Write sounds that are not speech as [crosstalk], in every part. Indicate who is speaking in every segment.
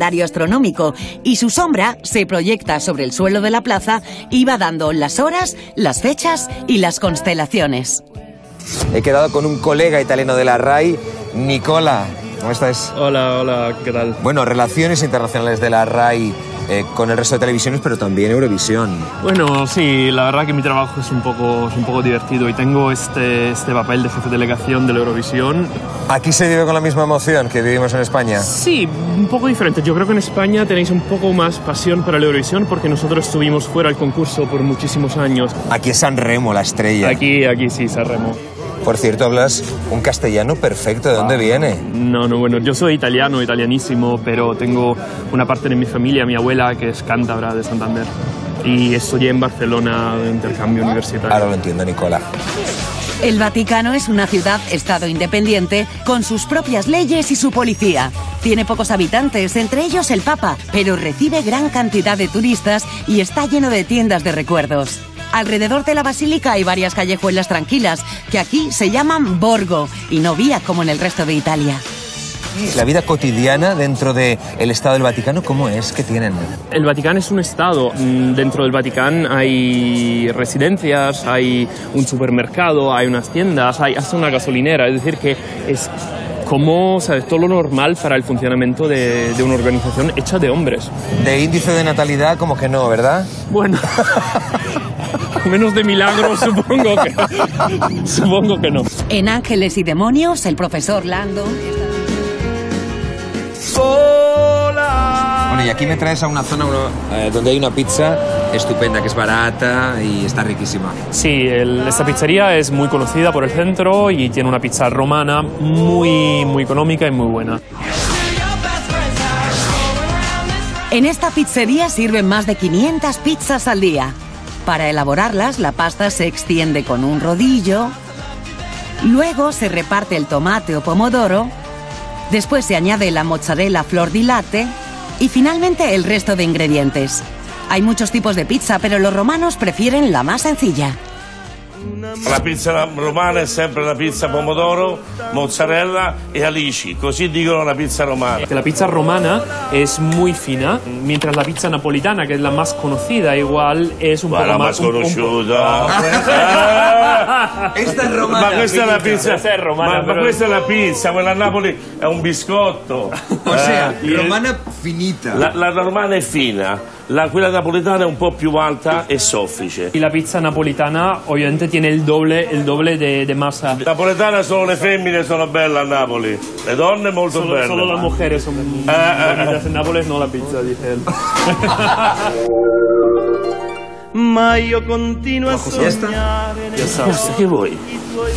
Speaker 1: calendario astronómico y su sombra se proyecta sobre el suelo de la plaza y va dando las horas, las fechas y las constelaciones.
Speaker 2: He quedado con un colega italiano de la RAI, Nicola. ¿Cómo estás?
Speaker 3: Hola, hola, ¿qué tal?
Speaker 2: Bueno, relaciones internacionales de la RAI eh, con el resto de televisiones, pero también Eurovisión.
Speaker 3: Bueno, sí, la verdad que mi trabajo es un poco, es un poco divertido y tengo este, este papel de jefe de delegación de la Eurovisión.
Speaker 2: ¿Aquí se vive con la misma emoción que vivimos en España?
Speaker 3: Sí, un poco diferente. Yo creo que en España tenéis un poco más pasión para la Eurovisión porque nosotros estuvimos fuera del concurso por muchísimos años.
Speaker 2: Aquí es San Remo, la estrella.
Speaker 3: Aquí, aquí sí, San Remo.
Speaker 2: Por cierto, hablas un castellano perfecto. ¿De dónde viene?
Speaker 3: No, no, bueno, yo soy italiano, italianísimo, pero tengo una parte de mi familia, mi abuela, que es cántabra de Santander. Y estudié en Barcelona de intercambio universitario.
Speaker 2: Ahora lo entiendo, Nicola.
Speaker 1: El Vaticano es una ciudad-estado independiente con sus propias leyes y su policía. Tiene pocos habitantes, entre ellos el Papa, pero recibe gran cantidad de turistas y está lleno de tiendas de recuerdos. Alrededor de la basílica hay varias callejuelas tranquilas, que aquí se llaman Borgo y no vías como en el resto de Italia.
Speaker 2: La vida cotidiana dentro del Estado del Vaticano, ¿cómo es? ¿Qué tienen?
Speaker 3: El Vaticano es un estado. Mm, Dentro del Vaticano hay residencias, hay un supermercado, hay unas tiendas, hay hasta una gasolinera. Es decir, que es como ¿sabes? todo lo normal para el funcionamiento de, de una organización hecha de hombres.
Speaker 2: De índice de natalidad, como que no, ¿verdad?
Speaker 3: Bueno, [laughs] menos de milagro [laughs] supongo que, supongo que no.
Speaker 1: En Ángeles y Demonios, el profesor Lando...
Speaker 2: Bueno, y aquí me traes a una zona uno, eh, donde hay una pizza estupenda, que es barata y está riquísima.
Speaker 3: Sí, el- esta pizzería es muy conocida por el centro y tiene una pizza romana muy, muy económica y muy buena.
Speaker 1: En esta pizzería sirven más de 500 pizzas al día. Para elaborarlas, la pasta se extiende con un rodillo, luego se reparte el tomate o pomodoro, después se añade la mozzarella flor di latte y finalmente el resto de ingredientes. Hay muchos tipos de pizza, pero los romanos prefieren la más sencilla.
Speaker 4: La pizza romana è sempre la pizza pomodoro, mozzarella e alici, così dicono la pizza romana.
Speaker 3: La pizza romana es muy fina, mientras la pizza napolitana, que es la más conocida, igual es un
Speaker 4: Ma
Speaker 3: poco
Speaker 4: la
Speaker 3: más... un-
Speaker 4: conosciuta. [laughs]
Speaker 2: Esta es romana,
Speaker 4: Ma questa è la pizza.
Speaker 3: Questa è romana,
Speaker 4: ma, ma questa è la pizza, quella a Napoli è un biscotto.
Speaker 2: O sea,
Speaker 4: Eh,
Speaker 2: romana finita.
Speaker 4: la, la romana è fina, la, quella napoletana è un po' più alta e soffice.
Speaker 3: La pizza napolitana obviamente tiene el doble, el doble de, de masa.
Speaker 4: Napoletana solo le femmine sono belle a Napoli, le donne molto
Speaker 3: Solo,
Speaker 4: belle.
Speaker 3: solo las mujeres son
Speaker 4: eh,
Speaker 3: bonitas en Nápoles, no la pizza, dice él. [laughs]
Speaker 5: ma io continuo a
Speaker 2: Ya está.
Speaker 5: sognare nel
Speaker 4: Cosa che vuoi?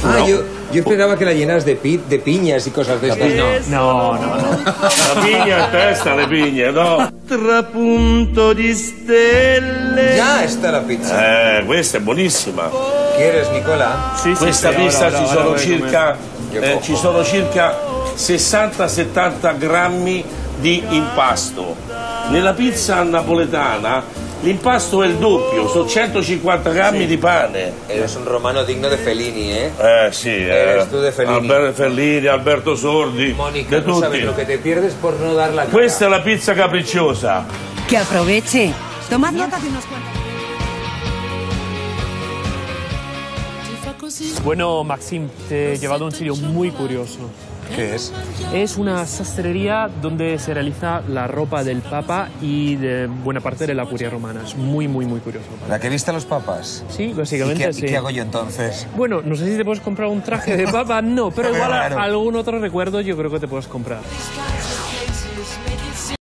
Speaker 2: Ah, yo, yo esperaba que la llenas de, pi- de piñas y cosas de estas. No.
Speaker 3: No, no, no.
Speaker 4: La pigna in testa, le pigne, no?
Speaker 5: trapunto di stelle
Speaker 2: Ya está la pizza.
Speaker 4: Eh, questa è buonissima.
Speaker 2: ¿Quieres, Nicola?
Speaker 3: Sí, sí,
Speaker 4: Questa
Speaker 3: sí,
Speaker 4: pizza
Speaker 3: ahora-
Speaker 4: ci,
Speaker 3: ahora
Speaker 4: sono
Speaker 3: voy a comer.
Speaker 4: circa, eh, ci sono circa 60-70 grammi di impasto. Nella pizza napoletana l'impasto è il doppio, sono 150 grammi di pane.
Speaker 2: Eres un romano digno de Fellini, ¿eh?
Speaker 4: Eh sì, eh,
Speaker 2: Eres tu de Fellini.
Speaker 4: Alberto Fellini, Alberto Sordi,
Speaker 2: Mónica,
Speaker 4: di
Speaker 2: no
Speaker 4: tutti.
Speaker 2: sabes lo que te pierdes por no dar la cara.
Speaker 4: Questa è la pizza capricciosa.
Speaker 1: Que aproveche. Tomad nota de unos cuantos.
Speaker 3: Bueno, Maxim, te he llevado a un sitio muy curioso.
Speaker 2: ¿Qué es?
Speaker 3: Es una sastrería donde se realiza la ropa del Papa y de buena parte de la curia romana. Es muy, muy, muy curioso.
Speaker 2: ¿La que viste a los papas?
Speaker 3: Sí,
Speaker 2: ¿Y
Speaker 3: básicamente
Speaker 2: qué, y
Speaker 3: sí.
Speaker 2: qué hago yo entonces?
Speaker 3: Bueno, no sé si te puedes comprar un traje de papa, no, pero [laughs] igual algún otro recuerdo yo creo que te puedes comprar.